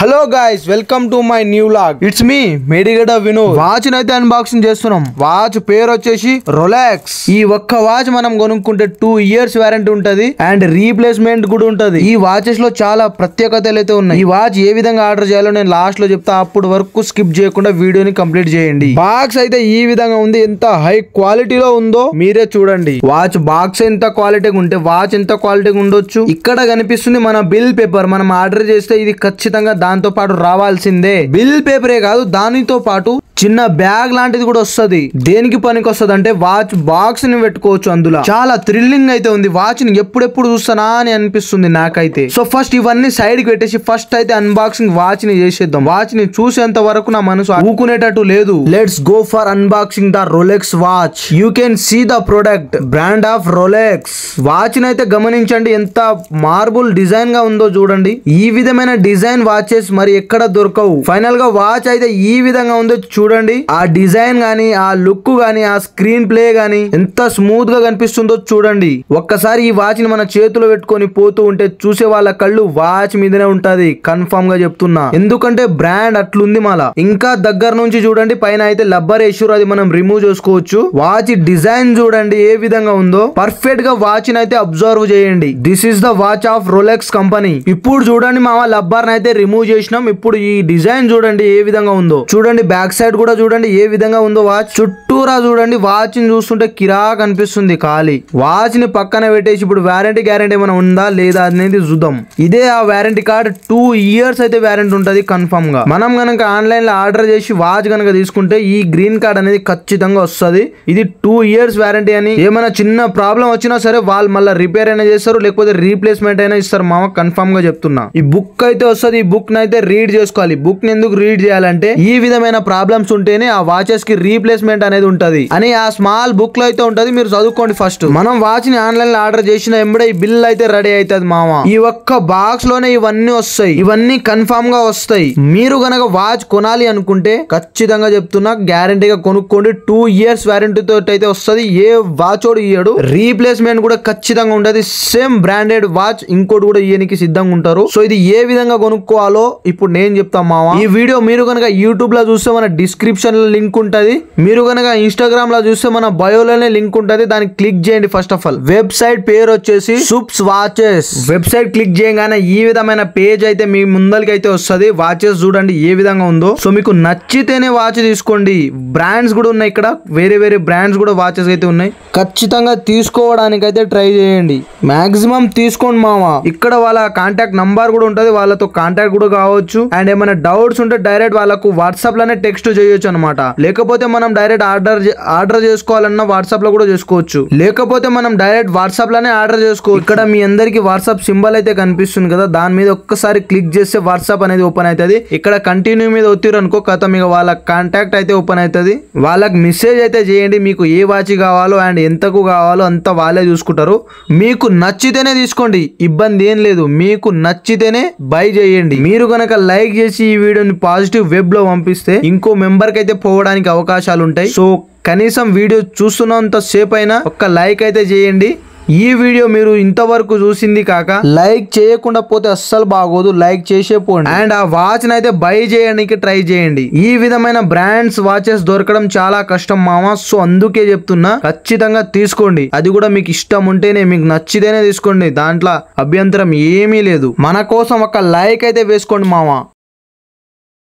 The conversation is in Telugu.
Hello guys welcome to my new vlog it's me Medigadda విను వాచ్ అయితే అన్బాక్సింగ్ చేస్తున్నాం. వాచ్ పేరు వచ్చేసి రొలాక్స్ ఈ ఒక్క వాచ్ మనం కొనుక్కుంటే టూ ఇయర్స్ వారంటీ ఉంటది అండ్ రీప్లేస్మెంట్ కూడా ఉంటది. ఈ వాచెస్లో చాలా ప్రత్యేకతలు అయితే ఉన్నాయి. ఈ వాచ్ ఏ విధంగా ఆర్డర్ చేయాలో నేను లాస్ట్లో చెప్తా. అప్పుడు వరకు స్కిప్ చేయకుండా వీడియోని కంప్లీట్ చేయండి. బాక్స్ అయితే ఈ విధంగా ఉంది. ఎంత హై క్వాలిటీలో ఉందో మీరే చూడండి. వాచ్ బాక్స్ ఎంత క్వాలిటీగా ఉంటే వాచ్ ఎంత క్వాలిటీగా ఉండొచ్చు. ఇక్కడ కనిపిస్తుంది మన బిల్ పేపర్ మనం ఆర్డర్ చేస్తే ఇది ఖచ్చితంగా దాంతో పాటు రావాల్సిందే. బిల్ పేపరే కాదు దానితో పాటు చిన్న బ్యాగ్ లాంటిది కూడా వస్తది. దేనికి పనికి వస్తుంది అంటే వాచ్ బాక్స్ని పెట్టుకోవచ్చు అందులో. చాలా థ్రిల్లింగ్ అయితే ఉంది. వాచ్ని ఎప్పుడెప్పుడు చూస్తానా అని అనిపిస్తుంది నాకైతే. సో ఫస్ట్ ఇవన్నీ సైడ్కి పెట్టేసి ఫస్ట్ అయితే అన్బాక్సింగ్ వాచ్ని చేసేద్దాం. వాచ్ని చూసేంత వరకు నా మనసు ఊకునేటట్టు లేదు. Let's go for unboxing the Rolex watch. You can see the product. Brand of Rolex. వాచ్ని అయితే గమనించండి ఎంత మార్బుల్ డిజైన్గా ఉందో చూడండి. ఈ విధమైన డిజైన్ వాచెస్ మరి ఎక్కడ దొరకవు. ఫైనల్గా వాచ్ అయితే ఈ విధంగా ఉందో చూడండి. చూడండి. ఆ డిజైన్ గానీ ఆ లుక్ గానీ ఆ స్క్రీన్ ప్లే గానీ ఎంత స్మూత్గా కనిపిస్తుందో చూడండి. ఒక్కసారి ఈ వాచ్ని మన చేతిలో పెట్టుకొని పోతూ ఉంటే చూసే వాళ్ళ కళ్ళు వాచ్ మీదనే ఉంటది. కన్ఫర్మ్గా చెప్తున్నా. ఎందుకంటే బ్రాండ్ అట్లుంది మాల. ఇంకా దగ్గర నుంచి చూడండి పైన అయితే లబ్బర్ ఇష్యూర్ అది మనం రిమూవ్ చేసుకోవచ్చు. వాచ్ డిజైన్ చూడండి ఏ విధంగా ఉందో. పర్ఫెక్ట్గా వాచ్ని అయితే అబ్జర్వ్ చేయండి. This is the watch of Rolex company ఇప్పుడు చూడండి మామ లబ్బర్ అయితే రిమూవ్ చేసినాం. ఇప్పుడు ఈ డిజైన్ చూడండి ఏ విధంగా ఉందో. చూడండి బ్యాక్ సైడ్ కూడా చూడండి ఏ విధంగా ఉందో వాచ్. చుట్టూరా చూడండి వాచ్ని చూస్తుంటే కిరా కనిపిస్తుంది ఖాళీ. వాచ్ని పక్కన పెట్టేసి ఇప్పుడు వారంటీ గ్యారంటీ ఏమైనా ఉందా లేదా అనేది చూద్దాం. ఇదే ఆ వారంటీ కార్డ్ టూ ఇయర్స్ అయితే వారంటీ ఉంటుంది కన్ఫర్మ్గా మనం గనక ఆన్లైన్లో ఆర్డర్ చేసి వాచ్ గనక తీసుకుంటే ఈ గ్రీన్ కార్డ్ అనేది ఖచ్చితంగా వస్తది. ఇది టూ ఇయర్స్ వారంటీ అని ఏమైనా చిన్న ప్రాబ్లం వచ్చినా సరే వాళ్ళు మళ్ళీ రిపేర్ అయినా చేస్తారు లేకపోతే రీప్లేస్మెంట్ అయినా ఇస్తారు మామ కన్ఫర్మ్గా చెప్తున్నా. ఈ బుక్ అయితే వస్తుంది ఈ బుక్ అయితే రీడ్ చేసుకోవాలి. బుక్ని ఎందుకు రీడ్ చేయాలంటే ఈ విధమైన ప్రాబ్లమ్స్ ఉంటేనే ఆ వాచెస్కి రీప్లేస్మెంట్ అనేది ఉంటది. అని ఆ స్మాల్ బుక్లో అయితే ఉంటది మీరు చదువుకోండి ఫస్ట్ మనం వాచ్ని ఆన్లైన్లో ఆర్డర్ చేసిన ఎంబడే ఈ బిల్ అయితే రెడీ అవుతుంది మామ. ఈ ఒక్క బాక్స్లోనే ఇవన్నీ వస్తాయి. ఇవన్నీ కన్ఫర్మ్గా వస్తాయి. మీరు గనక వాచ్ కొనాలి అనుకుంటే ఖచ్చితంగా చెప్తున్నా గ్యారంటీగా కొనుక్కోండి. టూ ఇయర్స్ వారంటీ తోటి అయితే వస్తుంది. ఏ వాచ్ ఇయ్యడు. రీప్లేస్మెంట్ కూడా ఖచ్చితంగా ఉంటది. సేమ్ బ్రాండెడ్ వాచ్ ఇంకోటి కూడా ఇయ్యనికి సిద్ధంగా ఉంటారు. సో ఇది ఏ విధంగా కొనుక్కోవాలో ఇప్పుడు నేను చెప్తాను మామ. ఈ వీడియో మీరు కనుక యూట్యూబ్లో చూస్తే మన డిస్క్రిప్షన్లో లింక్ ఉంటది. మీరు కనుక ఇన్స్టాగ్రామ్లో చూస్తే మన బయోలోనే లింక్ ఉంటది. దాన్ని క్లిక్ చేయండి ఫస్ట్ ఆఫ్ ఆల్ వెబ్సైట్ పేరు వచ్చేసి సూప్స్ వాచెస్ వెబ్సైట్ క్లిక్ చేయగానే ఈ విధమైన పేజ్ అయితే మీ ముందరికి అయితే వస్తుంది. వాచెస్ చూడండి ఏ విధంగా ఉందో. సో మీకు నచ్చితేనే వాచ్ తీసుకోండి. బ్రాండ్స్ కూడా ఉన్నాయి ఇక్కడ. వేరే వేరే బ్రాండ్స్ కూడా వాచెస్ అయితే ఉన్నాయి. ఖచ్చితంగా తీసుకోవడానికి అయితే ట్రై చేయండి. మాక్సిమం తీసుకోండి మామ. ఇక్కడ వాళ్ళ కాంటాక్ట్ నంబర్ కూడా ఉంటది. వాళ్ళతో కాంటాక్ట్ కూడా కావచ్చు. అండ్ ఏమైనా డౌట్స్ ఉంటే డైరెక్ట్ వాళ్ళకు వాట్సాప్లోనే టెక్స్ట్ చేయొచ్చు అనమాట లేకపోతే మనం డైరెక్ట్ ఆర్డర్ ఆర్డర్ చేసుకోవాలన్నా వాట్సాప్లో కూడా చేసుకోవచ్చు. లేకపోతే మనం డైరెక్ట్ వాట్సాప్లోనే ఆర్డర్ చేసుకోవచ్చు. ఇక్కడ మీ అందరికి వాట్సాప్ సింబల్ అయితే కనిపిస్తుంది కదా దాని మీద ఒక్కసారి క్లిక్ చేస్తే వాట్సాప్ అనేది ఓపెన్ అవుతుంది ఇక్కడ కంటిన్యూ మీద ఒత్తిరు అనుకో కథ మీకు వాళ్ళ కాంటాక్ట్ అయితే ఓపెన్ అవుతుంది వాళ్ళకి మెసేజ్ అయితే చేయండి మీకు ఏ వాచ్ కావాలో అండ్ ఎంతకు కావాలో అంత వాళ్ళే చూసుకుంటారు. మీకు నచ్చితేనే తీసుకోండి ఇబ్బంది ఏం లేదు. మీకు నచ్చితేనే బై చేయండి. మీరు కనుక లైక్ చేసి ఈ వీడియోని పాజిటివ్ వెబ్లో పంపిస్తే ఇంకో మెంబర్కి అయితే పోవడానికి అవకాశాలు ఉంటాయి సో కనీసం వీడియో చూస్తున్నంత సేపు అయినా ఒక్క లైక్ అయితే చేయండి. ఈ వీడియో మీరు ఇంతవరకు చూసింది కాక లైక్ చేయకుండా పోతే అస్సలు బాగోదు. లైక్ చేసే పోండి. అండ్ ఆ వాచ్ అయితే బై చేయడానికి ట్రై చేయండి. ఈ విధమైన బ్రాండ్స్ వాచెస్ దొరకడం చాలా కష్టం మామ. సో అందుకే చెప్తున్నా ఖచ్చితంగా తీసుకోండి. అది కూడా మీకు ఇష్టం ఉంటేనే మీకు నచ్చితేనే తీసుకోండి. దాంట్లో అభ్యంతరం ఏమీ లేదు. మన కోసం ఒక లైక్ అయితే వేసుకోండి మామ.